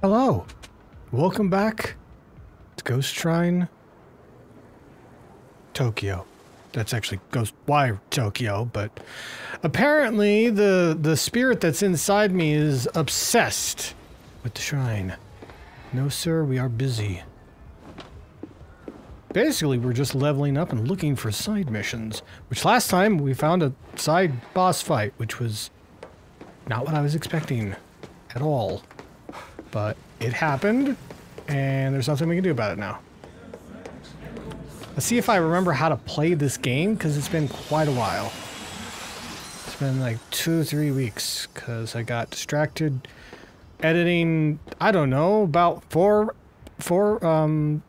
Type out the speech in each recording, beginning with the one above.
Hello. Welcome back to Ghost Shrine Tokyo. That's actually Ghost Why Tokyo, but apparently the the spirit that's inside me is obsessed with the shrine. No, sir, we are busy. Basically, we're just leveling up and looking for side missions, which last time we found a side boss fight, which was not what I was expecting at all. But it happened, and there's nothing we can do about it now. Let's see if I remember how to play this game, because it's been quite a while. It's been like two three weeks, because I got distracted editing, I don't know, about four, four, um,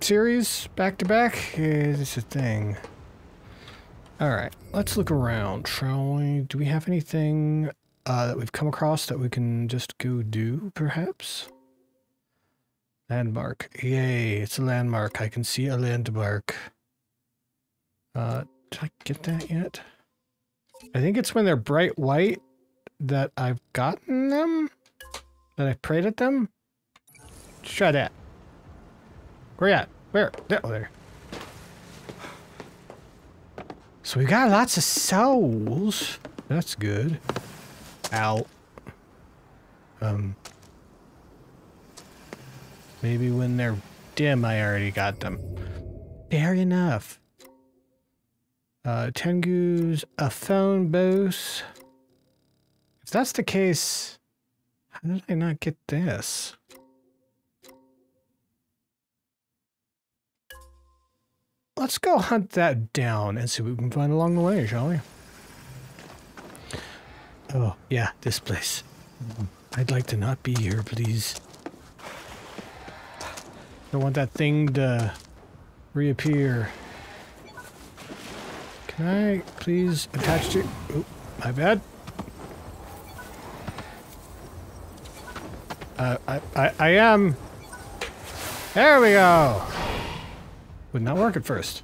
series back to back. It's a thing. Alright, let's look around, shall we? Do we have anything uh, that we've come across that we can just go do, perhaps? Landmark. Yay, it's a landmark. I can see a landmark. Uh, did I get that yet? I think it's when they're bright white that I've gotten them? That I prayed at them? Let's try that. Where you at? Where? There. Oh, there. So we got lots of souls. That's good. Ow. Um. Maybe when they're dim, I already got them. Fair enough. Uh, Tengu's a phone booth. If that's the case, how did I not get this? Let's go hunt that down and see what we can find along the way, shall we? Oh, yeah, this place. I'd like to not be here, please. Don't want that thing to reappear. Can I please attach to... Oh, my bad. Uh, I, I, I am... There we go! Would not work at first.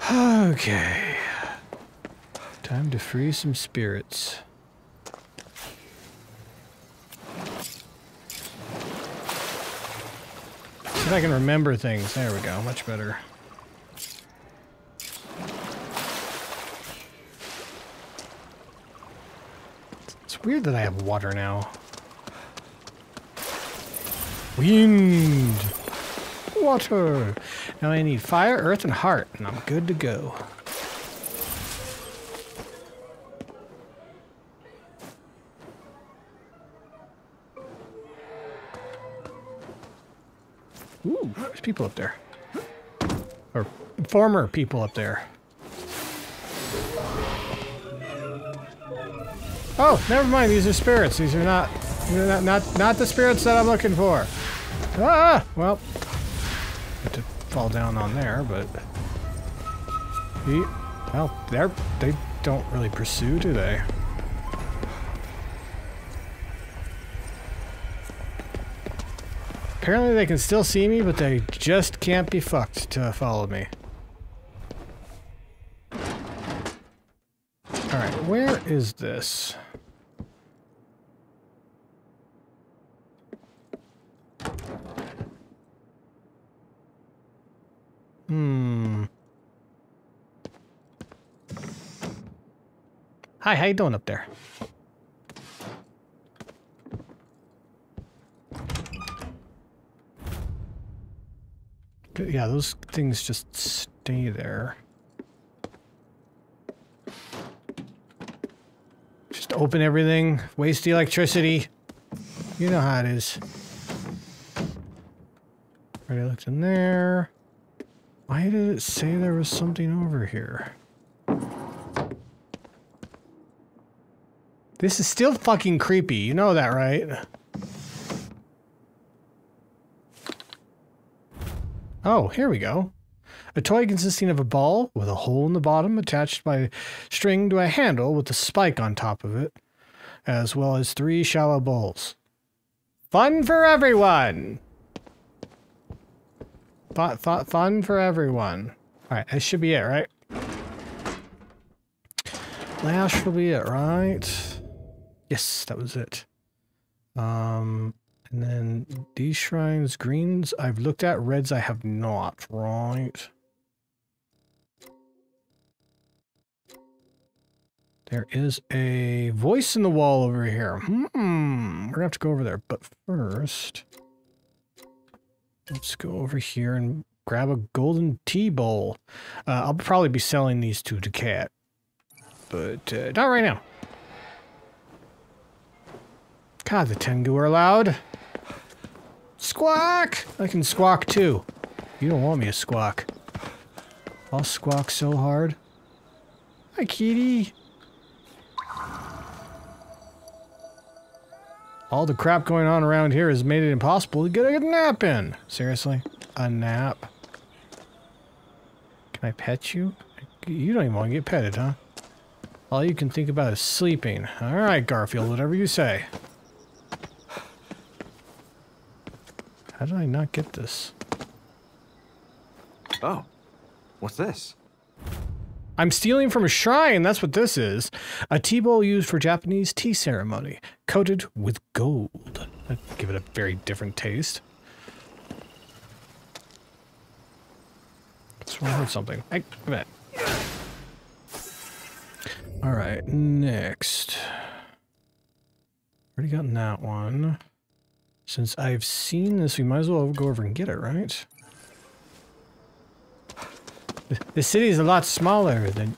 Okay. Time to free some spirits. See if I can remember things. There we go. Much better. It's weird that I have water now. Wind! Water! Now I need fire, earth, and heart, and I'm good to go. People up there. Or former people up there. Oh, never mind. These are spirits. These are not, not, not, not the spirits that I'm looking for. Ah, well, had to fall down on there, but he, well, they're they don't really pursue, do they? Apparently they can still see me, but they just can't be fucked to follow me. Alright, where is this? Hmm. Hi, how you doing up there? Yeah, those things just stay there. Just open everything, waste the electricity. You know how it is. Already looked in there. Why did it say there was something over here? This is still fucking creepy. You know that, right? Oh, here we go. A toy consisting of a ball with a hole in the bottom attached by a string to a handle with a spike on top of it, as well as three shallow bowls. Fun for everyone! Fun, fun, fun for everyone. Alright, that should be it, right? Last will be it, right? Yes, that was it. Um, and then these shrines, greens I've looked at, reds I have not, right? There is a voice in the wall over here. Hmm, we're gonna have to go over there. But first, let's go over here and grab a golden tea bowl. Uh, I'll probably be selling these two to Cat, but uh, not right now. God, the Tengu are loud. Squawk! I can squawk too. You don't want me to squawk. I'll squawk so hard. Hi, kitty. All the crap going on around here has made it impossible to get a nap in. Seriously? A nap? Can I pet you? You don't even want to get petted, huh? All you can think about is sleeping. Alright, Garfield, whatever you say. How did I not get this? Oh, what's this? I'm stealing from a shrine, that's what this is. A tea bowl used for Japanese tea ceremony, coated with gold. That'd give it a very different taste. That's wrong with something. Hey, come back. Alright, next. Already gotten that one. Since I've seen this, we might as well go over and get it, right? The city is a lot smaller than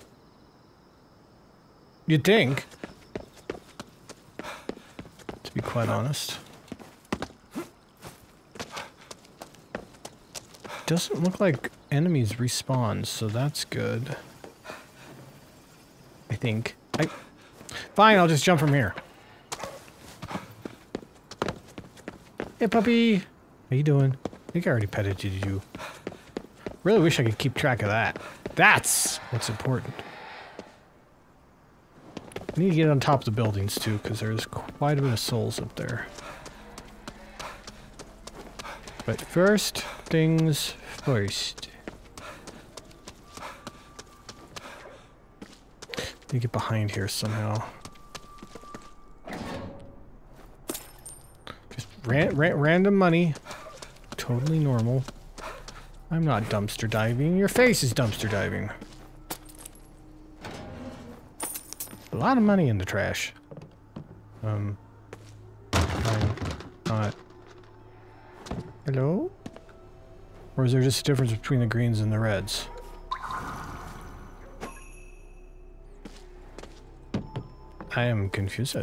you'd think. To be quite honest. Doesn't look like enemies respawn, so that's good. I think. I Fine, I'll just jump from here. Hey puppy! How you doing? I think I already petted you? Really wish I could keep track of that. That's what's important. I need to get on top of the buildings too, because there's quite a bit of souls up there. But first things first. Need to get behind here somehow. Just ran, ran, random money. Totally normal. I'm not dumpster diving. Your face is dumpster diving. A lot of money in the trash. Um. I'm not. Hello? Or is there just a difference between the greens and the reds? I am confused.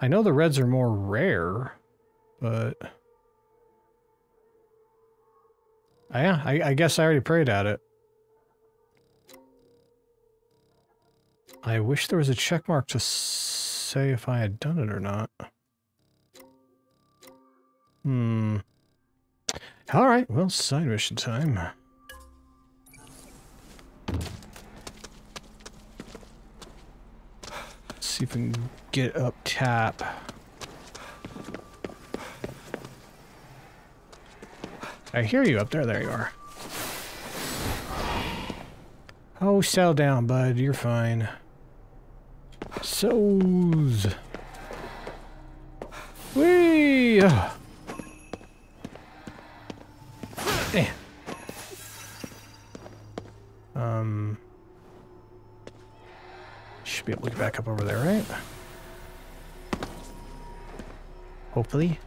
I know the reds are more rare, but... Yeah, I, I guess I already prayed at it. I wish there was a check mark to say if I had done it or not. Hmm. Alright, well, side mission time. See if we can get up top. I hear you up there. There you are. Oh, settle down, bud. You're fine. So's. Whee! Should be able to get back up over there, right? Hopefully.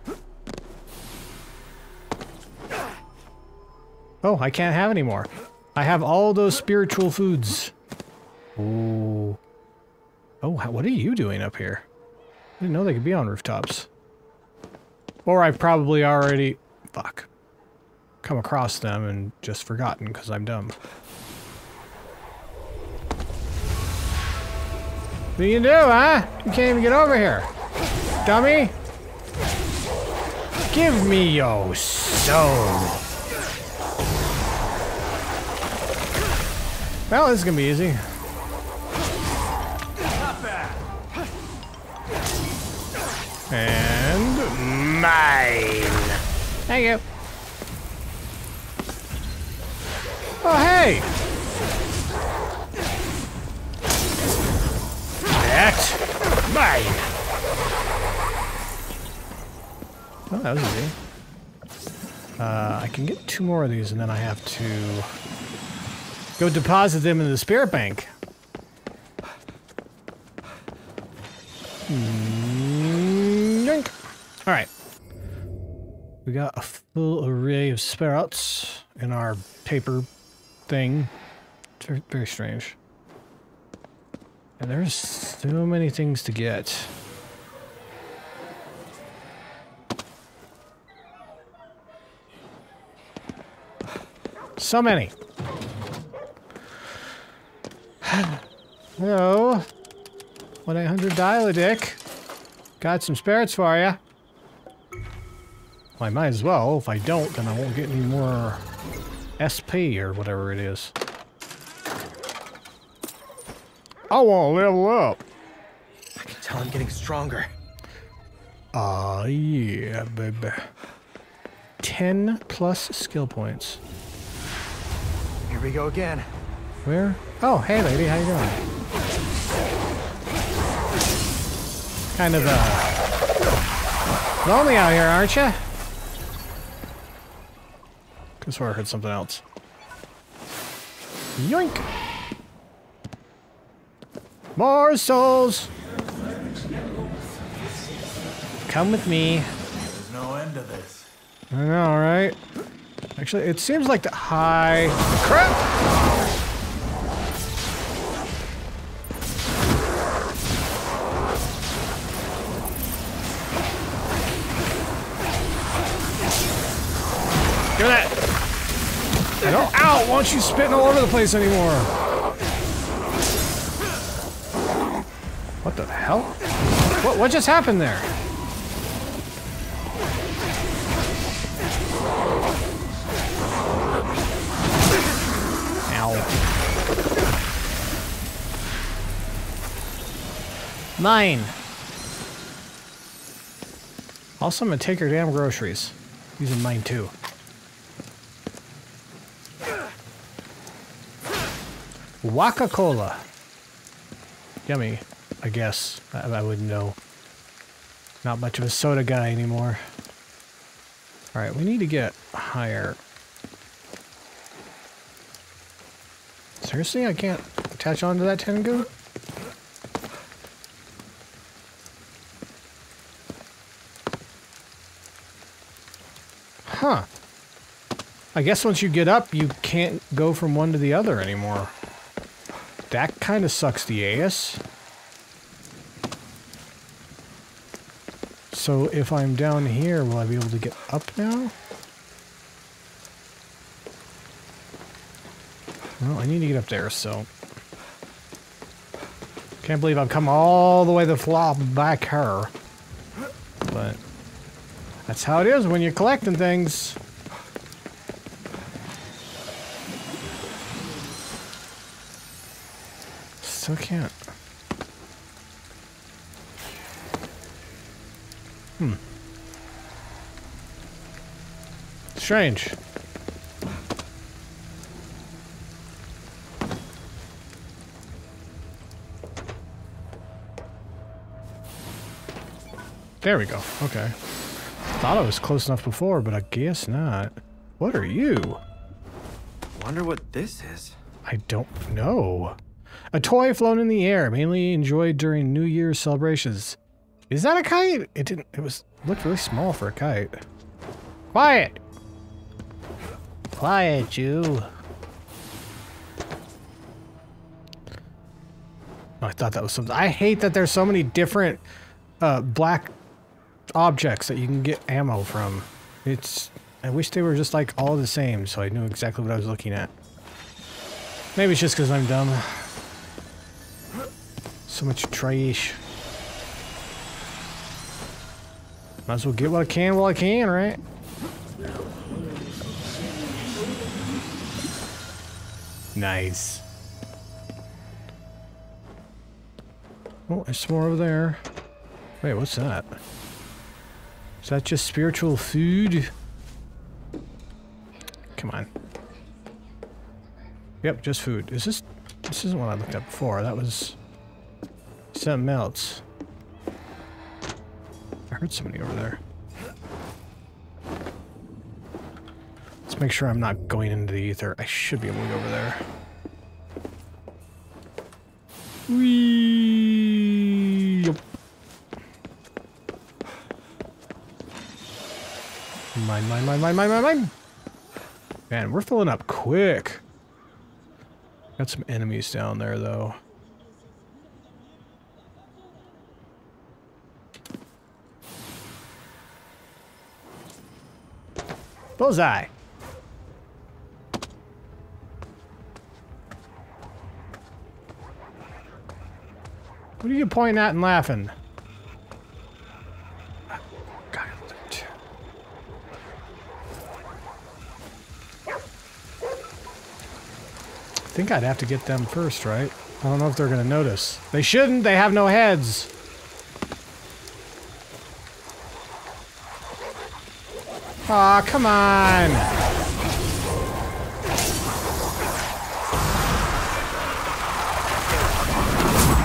Oh, I can't have any more. I have all those spiritual foods. Oh. Oh, what are you doing up here? I didn't know they could be on rooftops. Or I've probably already... Fuck. Come across them and just forgotten because I'm dumb. What are you do, huh? You can't even get over here. Dummy! Give me your soul! Well, this is gonna be easy. And mine. Thank you. Oh, hey! That mine. Oh, that was easy. Uh, I can get two more of these and then I have to go deposit them in the spirit bank. Mm. All right. We got a full array of spirits in our paper thing. It's very, very strange. And there's so many things to get. So many. Hello. 1-800 Dial-A-Dick. Got some spirits for you. Well, I might as well. If I don't, then I won't get any more SP or whatever it is. I want to level up. I can tell I'm getting stronger. Ah, yeah, baby. 10 plus skill points. Here we go again. Where? Oh, hey lady, how you doing? Kind of, uh... Lonely out here, aren't you? Could swear I heard something else. Yoink! More souls! Come with me. There's no end to this. I know, right? Actually, it seems like the high... Crap! Give me that! I don't- Ow! Why don't you spitting all over the place anymore? Hell? What, what just happened there? Ow. Mine. Also, I'm gonna take your damn groceries. Using mine too. Waka Cola. Yummy, I guess. I, I wouldn't know. Not much of a soda guy anymore. Alright, we need to get higher. Seriously, I can't attach onto that Tengu? Huh. I guess once you get up, you can't go from one to the other anymore. That kind of sucks the ass. So if I'm down here, will I be able to get up now? Well, I need to get up there, so... Can't believe I've come all the way the flop back here. But... That's how it is when you're collecting things. Still can't. Hmm. Strange. There we go. Okay. Thought I was close enough before, but I guess not. What are you? Wonder what this is. I don't know. A toy flown in the air, mainly enjoyed during New Year's celebrations. Is that a kite? It didn't. It was looked really small for a kite. Quiet. Quiet, you. Oh, I thought that was something. I hate that there's so many different uh, black objects that you can get ammo from. It's. I wish they were just like all the same, so I knew exactly what I was looking at. Maybe it's just because I'm dumb. So much trash. Might as well get what I can while I can, right? Nice. Oh, there's more over there. Wait, what's that? Is that just spiritual food? Come on. Yep, just food. Is this... This isn't what I looked at before. That was... Something else heard somebody over there. Let's make sure I'm not going into the ether. I should be able to go over there. Wee. Yep. Mine, mine, mine, mine, mine, mine, mine. Man, we're filling up quick. Got some enemies down there, though. Bullseye! What are you pointing at and laughing? I think I'd have to get them first, right? I don't know if they're gonna notice. They shouldn't, they have no heads. Aw, come on!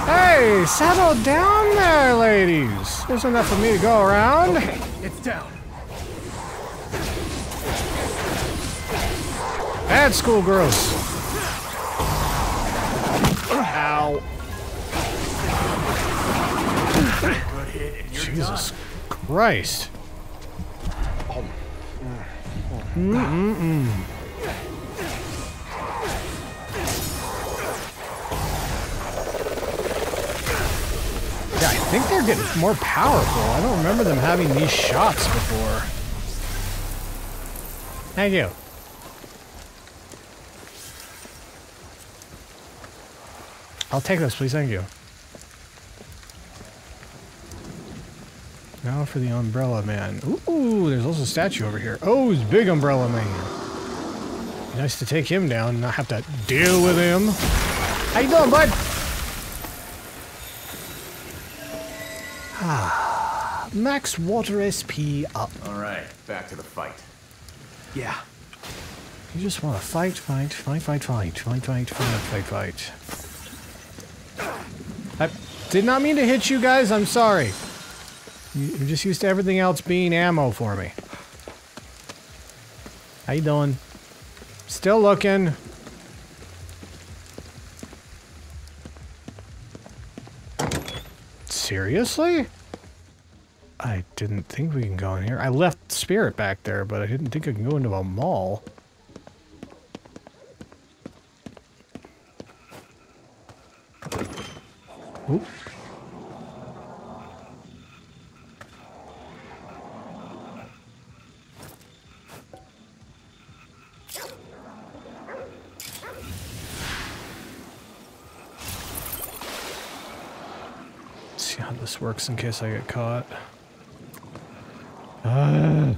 Hey, settle down there, ladies. There's enough for me to go around. Okay, it's down. Bad school girls. Ow. Hit and Christ. Mm-mm-mm. Yeah, I think they're getting more powerful. I don't remember them having these shots before. Thank you. I'll take this, please. Thank you. Now for the Umbrella Man. Ooh, there's also a statue over here. Oh, it's Big Umbrella Man. Nice to take him down and not have to deal with him. How you doing, bud? Ah, max water SP up. All right, back to the fight. Yeah. You just want to fight, fight, fight, fight, fight, fight, fight, fight, fight, fight. I did not mean to hit you guys. I'm sorry. You're just used to everything else being ammo for me. How you doing? Still looking. Seriously? I didn't think we can go in here. I left Spirit back there, but I didn't think I can go into a mall. see this works in case I get caught. Ah.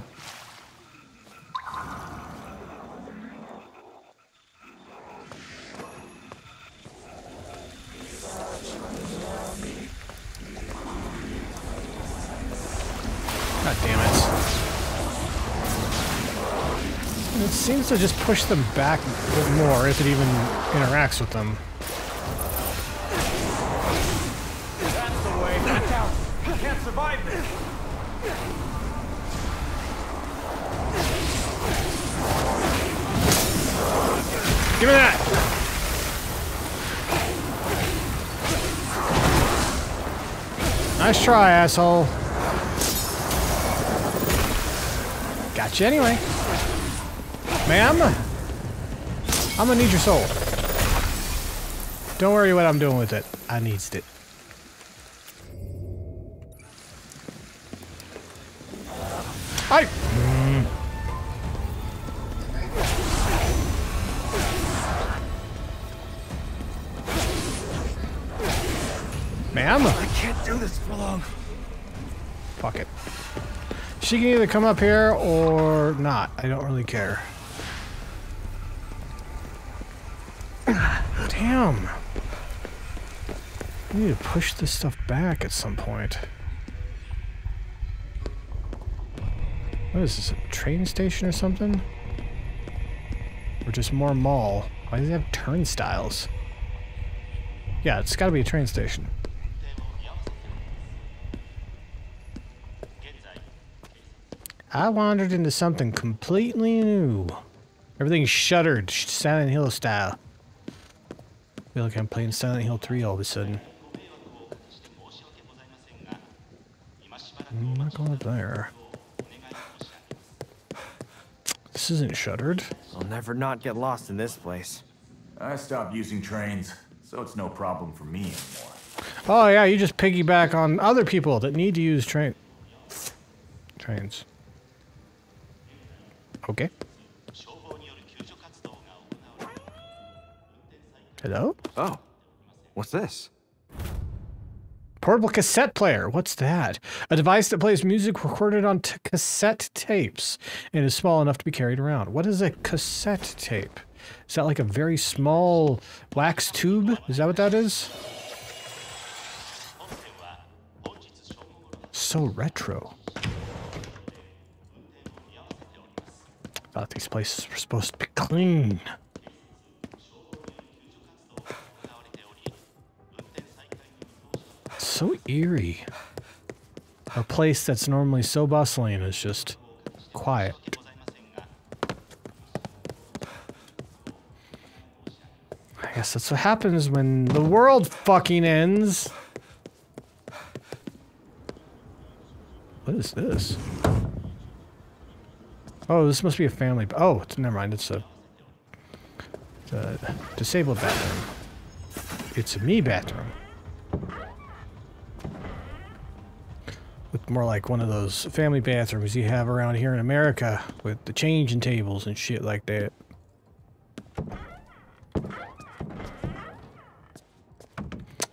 God damn it. It seems to just push them back a bit more if it even interacts with them. Survive this. Give me that! Nice try, asshole. Got you anyway. Ma'am? I'm gonna need your soul. Don't worry what I'm doing with it. I needs it. I. Ma'am? I can't do this for long. Fuck it. She can either come up here or not. I don't really care. Damn. I need to push this stuff back at some point. What is this, a train station or something? Or just more mall? Why does it have turnstiles? Yeah, it's gotta be a train station. I wandered into something completely new. Everything's shuttered, sh- Silent Hill style. feel like I'm playing Silent Hill 3 all of a sudden. Hmm, I'm not going there. This isn't shuttered. I'll never not get lost in this place. I stopped using trains, so it's no problem for me anymore. Oh yeah, you just piggyback on other people that need to use train trains. Okay. Hello? Oh, what's this? Portable cassette player. What's that? A device that plays music recorded on cassette tapes and is small enough to be carried around. What is a cassette tape? Is that like a very small wax tube? Is that what that is? So retro. I Thought these places were supposed to be clean. So eerie. A place that's normally so bustling is just quiet. I guess that's what happens when the world fucking ends. What is this? Oh, this must be a family. Oh, it's, never mind. It's a, it's a disabled bathroom. It's a me bathroom. Look more like one of those family bathrooms you have around here in America with the changing tables and shit like that.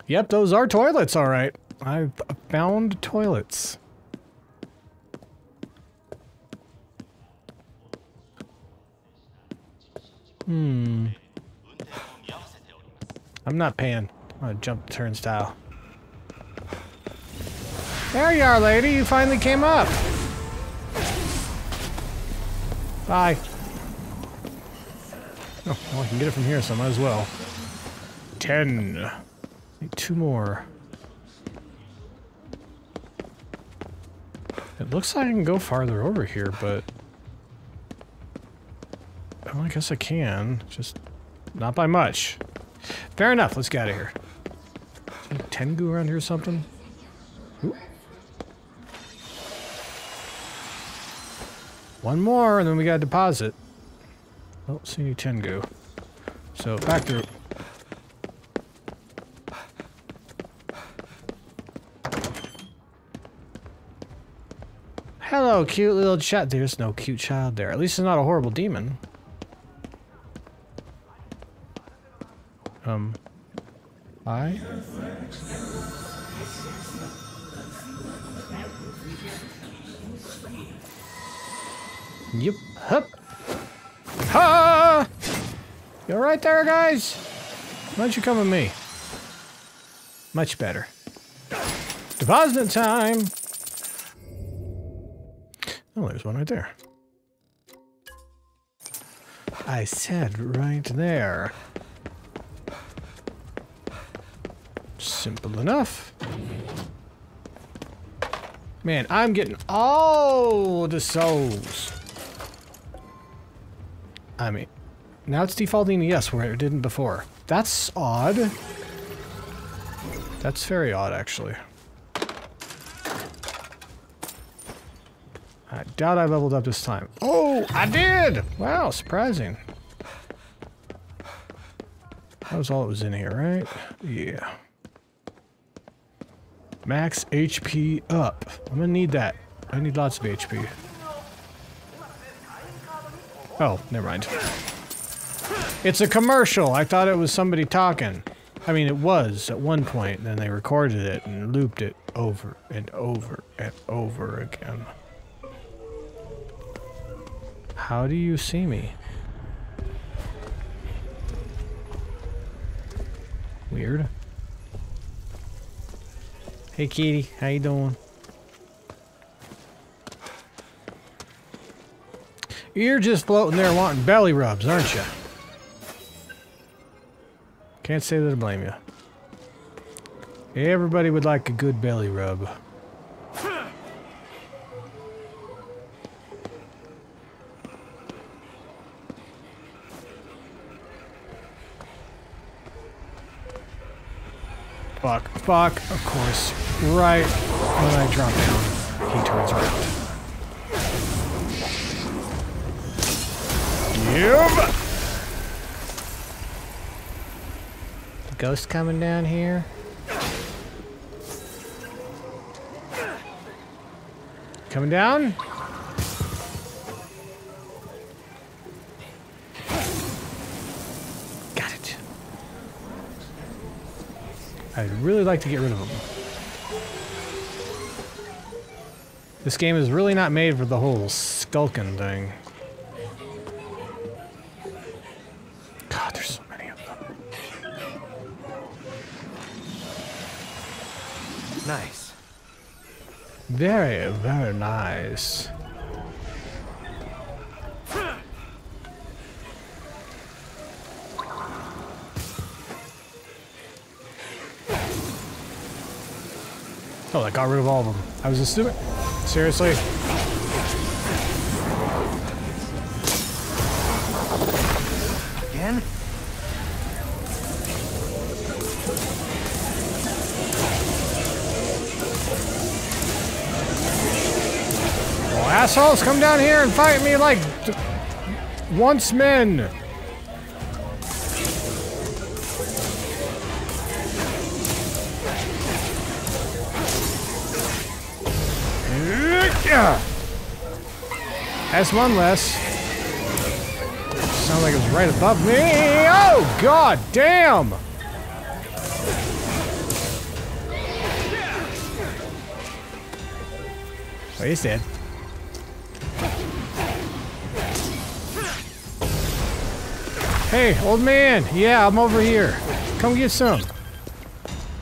Yep, those are toilets, all right. I've found toilets. Hmm. I'm not paying. I'm gonna jump turnstile. There you are, lady. You finally came up. Bye. Oh, well, I can get it from here, so I might as well. Ten. Need two more. It looks like I can go farther over here, but... Well, I guess I can. Just not by much. Fair enough. Let's get out of here. Tengu around here or something? Ooh. One more, and then we got to deposit. Oh, see any Tengu. So, back through. Hello, cute little chat. There's no cute child there. At least it's not a horrible demon. Um. I? Yep. Hup. Ha! You alright there, guys? Why don't you come with me? Much better. Deposit time! Oh, there's one right there. I said right there. Simple enough. Man, I'm getting all the souls. I mean, now it's defaulting to yes where it didn't before. That's odd. That's very odd, actually. I doubt I leveled up this time. Oh, I did! Wow, surprising. That was all that was in here, right? Yeah. Max HP up. I'm gonna need that. I need lots of HP. Oh, never mind. It's a commercial. I thought it was somebody talking. I mean, it was at one point, then they recorded it and looped it over and over and over again. How do you see me? Weird. Hey kitty, how you doing? You're just floating there wanting belly rubs, aren't you? Can't say that I blame you. Everybody would like a good belly rub. Fuck, fuck, of course. Right when I drop down, he turns around. Ghost coming down here. Coming down? Got it. I'd really like to get rid of them. This game is really not made for the whole skulking thing. Very, very nice. Oh, that got rid of all of them. I was assuming. Seriously? Assholes, come down here and fight me like once men. That's one less. Sounds like it was right above me. Oh, god damn! Oh, he's dead. Hey, old man. Yeah, I'm over here. Come get some.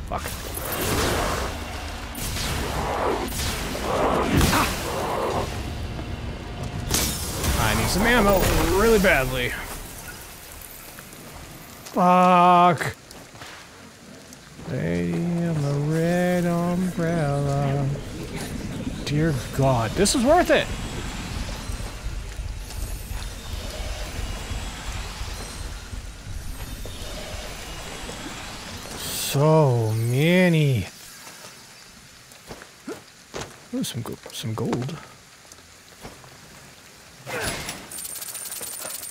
Fuck. Ah. I need some ammo really badly. Fuck. Lady in the red umbrella. Dear God, this is worth it. So many. Ooh, some go some gold.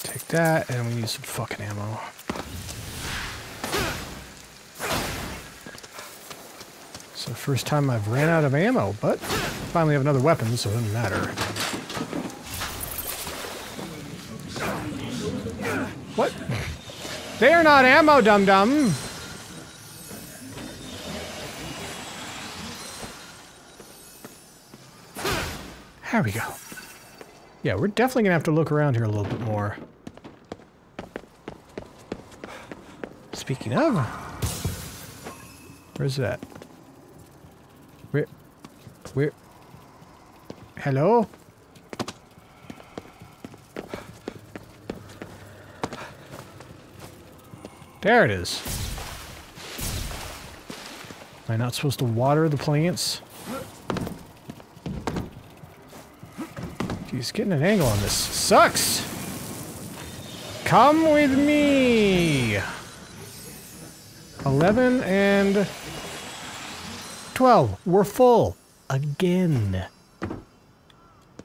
Take that, and we need some fucking ammo. It's the first time I've ran out of ammo, but finally have another weapon, so it doesn't matter. What? They are not ammo, dum dum There we go. Yeah, we're definitely gonna have to look around here a little bit more. Speaking of, where's that? Where? Where? Hello? There it is. Am I not supposed to water the plants? He's getting an angle on this. Sucks! Come with me! 11 and 12. We're full. Again.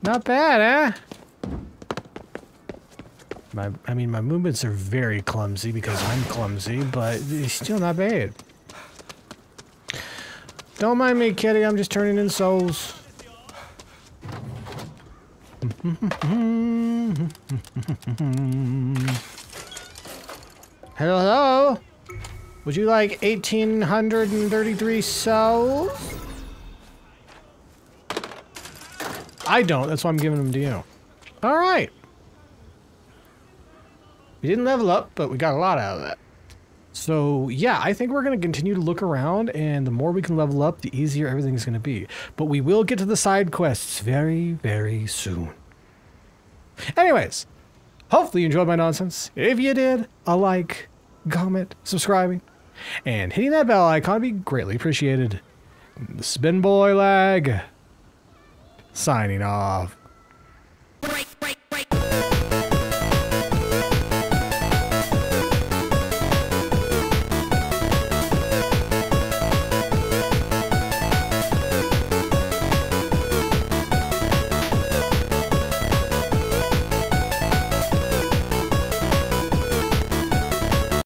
Not bad, eh? My, I mean, my movements are very clumsy because I'm clumsy, but it's still not bad. Don't mind me, kitty. I'm just turning in souls. Hello, hello. Would you like 1,833 souls? I don't. That's why I'm giving them to you. All right. We didn't level up, but we got a lot out of that. So yeah, I think we're going to continue to look around, and the more we can level up, the easier everything's going to be. But we will get to the side quests very, very soon. Anyways, hopefully you enjoyed my nonsense. If you did, a like, comment, subscribing, and hitting that bell icon would be greatly appreciated. Spin Boy Lag, signing off.